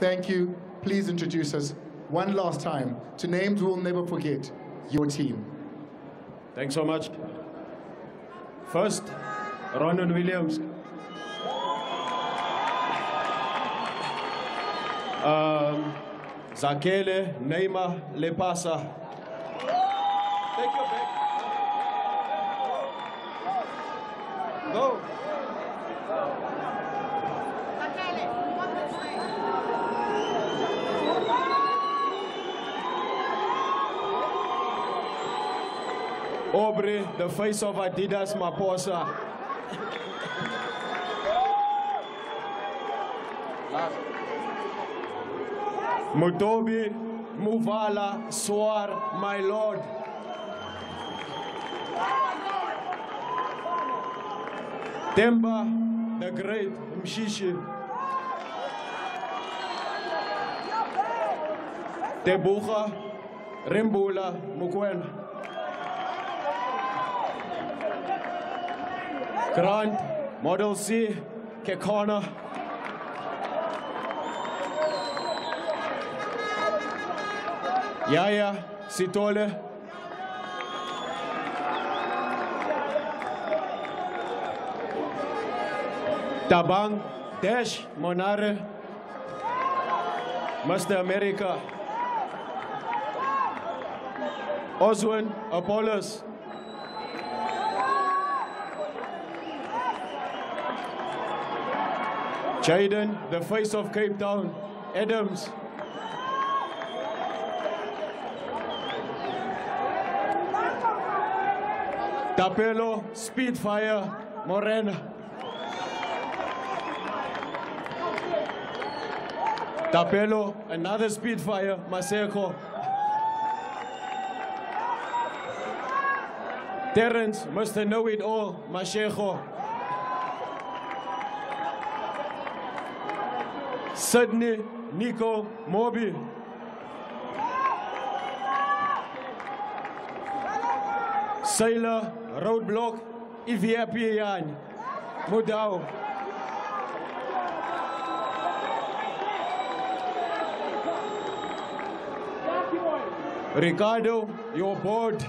thank you. Please introduce us one last time to names we'll never forget, your team. Thanks so much. First, Ronwen Williams. Um, Zakhele Neymar Lepasa. Take your back. Go. Aubrey, the face of Adidas Maposa. Mothobi, Mvala, Swar, my lord. Themba, the great Mshishi. Tebucha, Rimbula, Mokoena. Grant, Model C, Kekana. Yaya, Sithole. Thabang, Dash, Monare. Mr. America. Oswin, Appollis. Jaden, the face of Cape Town, Adams. Thapelo, Speedfire, Morena. Thapelo, another Speedfire, Maseko. Terence, Mr. Know It All, Mashego. Sydney, Nico, Mobbie. Sailor, Roadblock, IVP yan. Mudao. Ricardo, your board.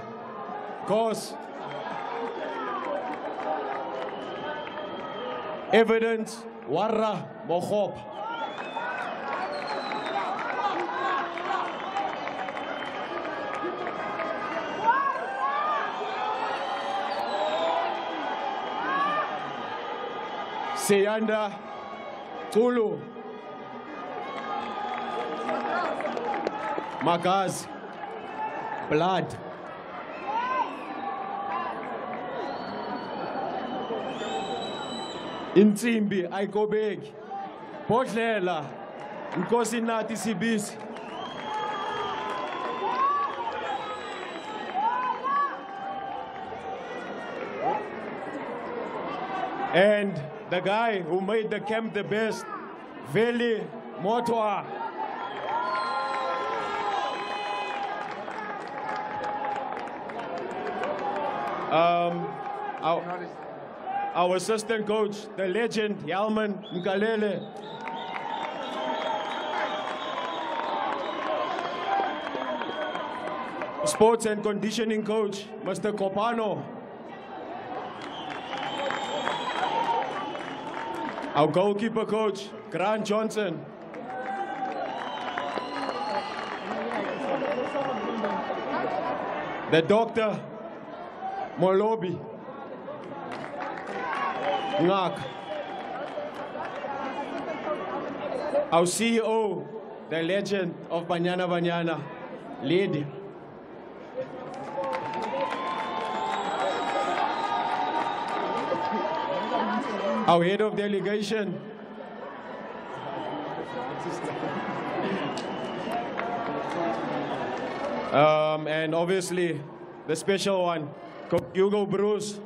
Cause. Evidence, Warra, Mohop. Siyanda Xulu Magaz. Blood. Intsimbi ayikobeki. Bodlela Nkosinathi Sibisi. And the guy who made the camp the best, Veli Mothwa. Um, our, our assistant coach, the legend, Helman Mkhalele. Sports and conditioning coach, Mr. Copano. Our goalkeeper coach, Grant Johnson. The doctor, Molobi. Ngak. Our CEO, the legend of Banyana Banyana, Lady. Our head of delegation. Um, and obviously, the special one, Hugo Broos.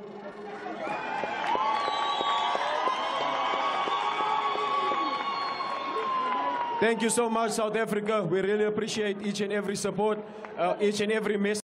Thank you so much, South Africa. We really appreciate each and every support, uh, each and every message.